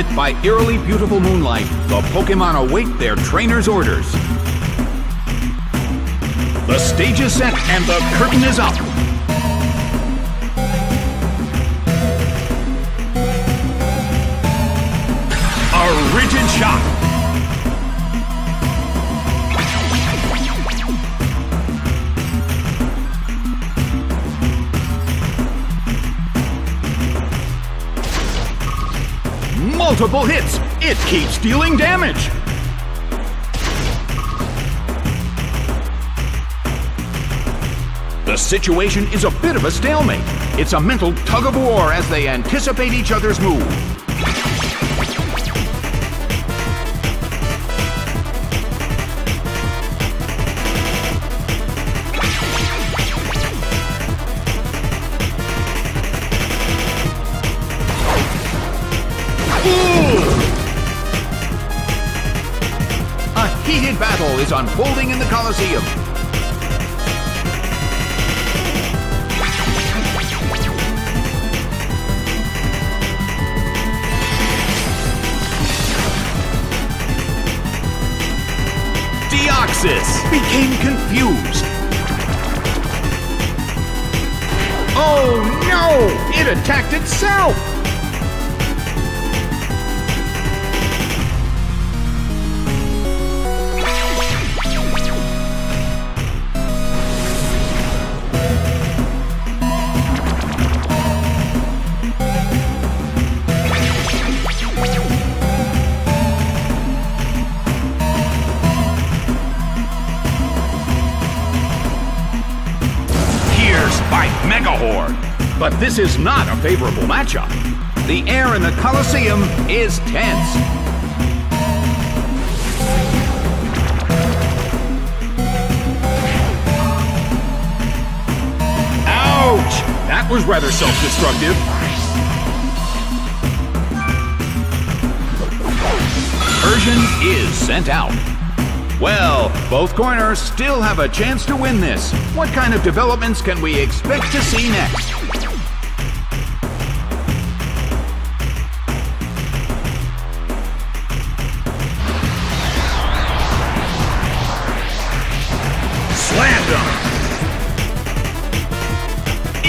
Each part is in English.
Lit by eerily beautiful moonlight, the Pokemon await their trainer's orders. The stage is set and the curtain is up. A rigid shot. Multiple hits. It keeps dealing damage. The situation is a bit of a stalemate. It's a mental tug of war as they anticipate each other's move. Is unfolding in the Colosseum. Deoxys became confused. Oh no! It attacked itself! But this is not a favorable matchup. The air in the Colosseum is tense. Ouch! That was rather self-destructive. Persian is sent out. Well, both corners still have a chance to win this. What kind of developments can we expect to see next?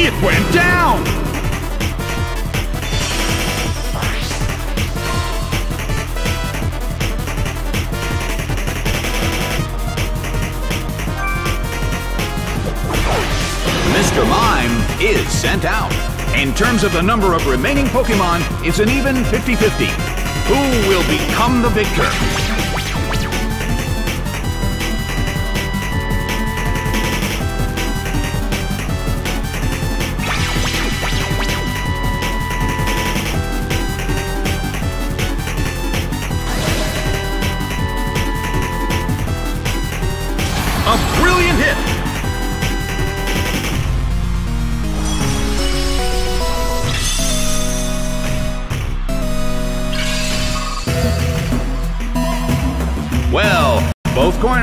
It went down! Mr. Mime is sent out. In terms of the number of remaining Pokemon, it's an even 50-50. Who will become the victor?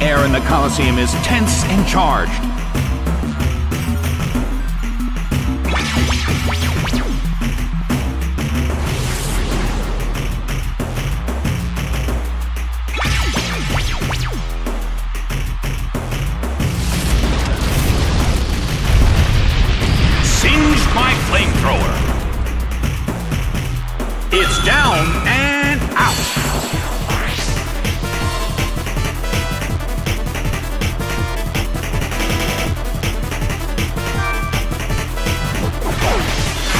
Air in the Colosseum is tense and charged. Singed my flamethrower. It's down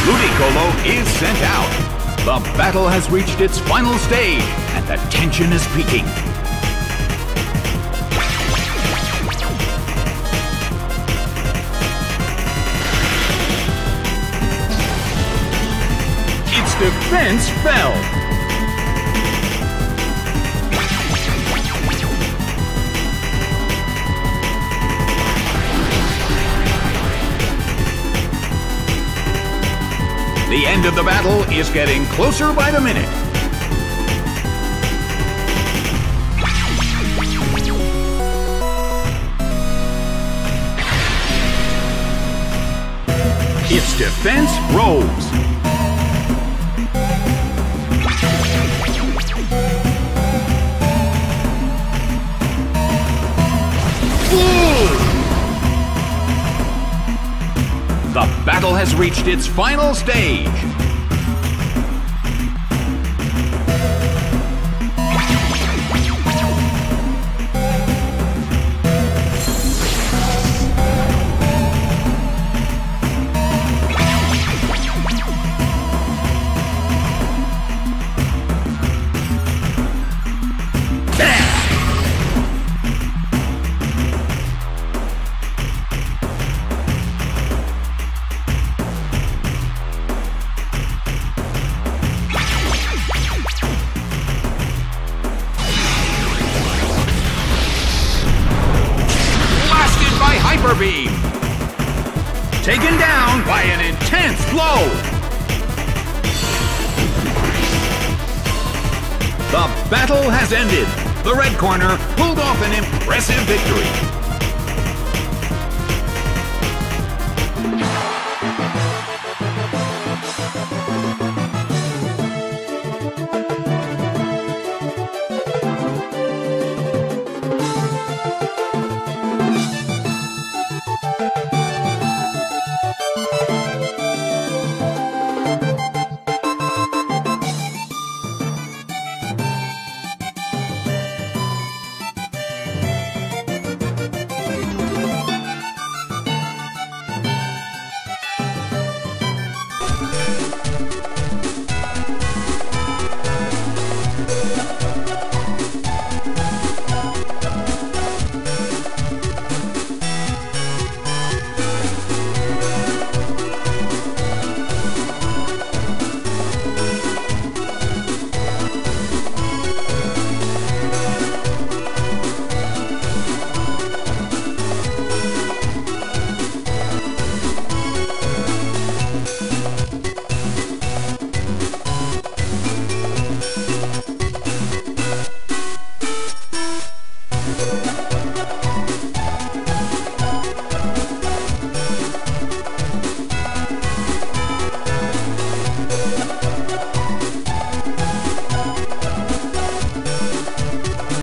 Ludicolo is sent out. The battle has reached its final stage, and the tension is peaking. Its defense fell. The end of the battle is getting closer by the minute. Its defense rose. Battle has reached its final stage. Hyper Beam. Taken down by an intense blow. The battle has ended. The red corner pulled off an impressive victory.